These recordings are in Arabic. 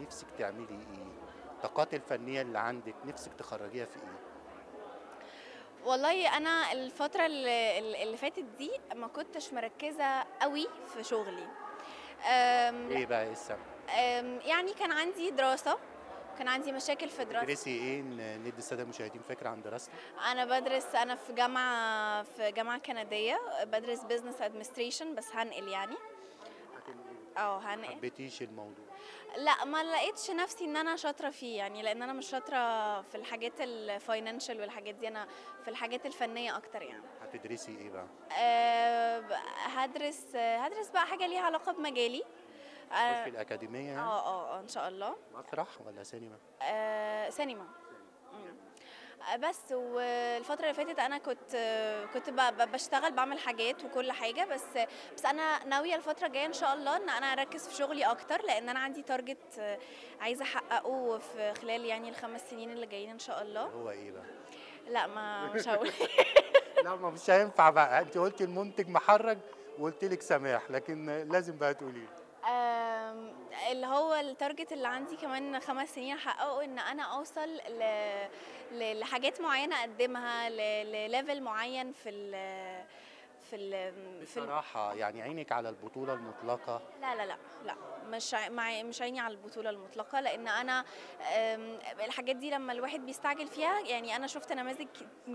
نفسك تعملي إيه؟ الطاقات الفنية اللي عندك نفسك تخرجيها في إيه؟ والله أنا الفترة اللي, اللي فاتت دي ما كنتش مركزة قوي في شغلي. إيه بقى إيه السبب؟ يعني كان عندي دراسة كان عندي مشاكل في دراستي تدرسي إيه؟ ندي السادة المشاهدين فكرة عن دراستك؟ أنا بدرس أنا في جامعة في جامعة كندية بدرس business administration بس هنقل يعني. آه هنقل حبيتيش الموضوع؟ لا ما لقيتش نفسي إن أنا شاطرة فيه يعني لأن أنا مش شاطرة في الحاجات الفاينانشال والحاجات دي أنا في الحاجات الفنية أكتر يعني. هتدرسي إيه بقى؟ أه هدرس هدرس بقى حاجة ليها علاقة بمجالي. في آه الأكاديمية يعني؟ آه آه، إن شاء الله. مسرح ولا سينما؟ آه سينما. مم. آه، بس والفترة اللي فاتت أنا كنت آه، كنت بشتغل بعمل حاجات وكل حاجة بس بس أنا ناوية الفترة الجاية إن شاء الله إن أنا أركز في شغلي أكتر لأن أنا عندي target آه، عايزة أحققه في خلال يعني الخمس سنين اللي جايين إن شاء الله. هو إيه بقى لا ما مش هقول. لا ما مش هينفع بقى. أنت قلتي المنتج محرج وقلت لك سماح لكن لازم بقى تقولي لي. اللي هو ال target اللي عندي كمان خمس سنين أحققه إن أنا أوصل. ل... لحاجات معينة أقدمها ل... لليفل معين في ال... في ال... في. بصراحة يعني عينك على البطولة المطلقة لا لا لا لا مش. مش عيني على البطولة المطلقة لأن أنا الحاجات دي لما الواحد بيستعجل فيها يعني أنا شفت نماذج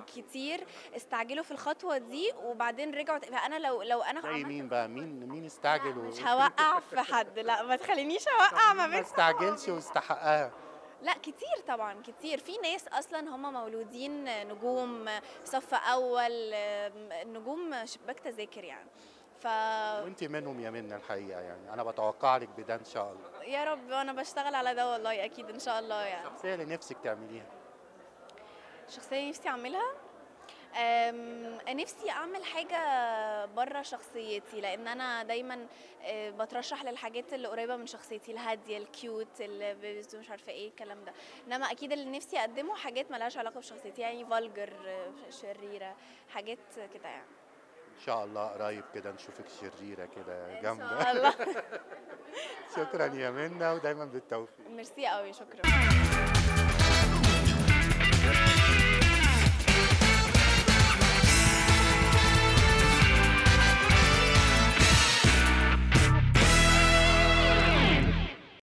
كتير استعجلوا في الخطوة دي وبعدين رجعوا فأنا لو لو أنا زي مين بقى مين مين استعجل مش هوقع في حد لا ما تخلينيش أوقع ما ما بين استعجلش واستحقها لا كتير طبعا كتير. في ناس أصلا هم مولودين نجوم صف أول نجوم شباك تذاكر يعني. ف وأنت منهم يا منى الحقيقة يعني. أنا بتوقع لك بده إن شاء الله. يا رب أنا بشتغل على ده والله أكيد إن شاء الله يعني. الشخصيه اللي نفسك تعمليها؟ شخصية نفسي أعملها؟ نفسي أعمل حاجة بره شخصيتي لأن أنا دايما أه، بترشح للحاجات اللي قريبة من شخصيتي الهادية الكيوت اللي مش عارفة إيه الكلام ده. إنما أكيد اللي نفسي أقدمه حاجات ملهاش علاقة بشخصيتي يعني فالجر شريرة حاجات كده يعني. إن شاء الله قريب كده نشوفك شريرة كده إن شاء جامدة. الله. شكرا يا منى ودايما بالتوفيق. ميرسي قوي شكرا.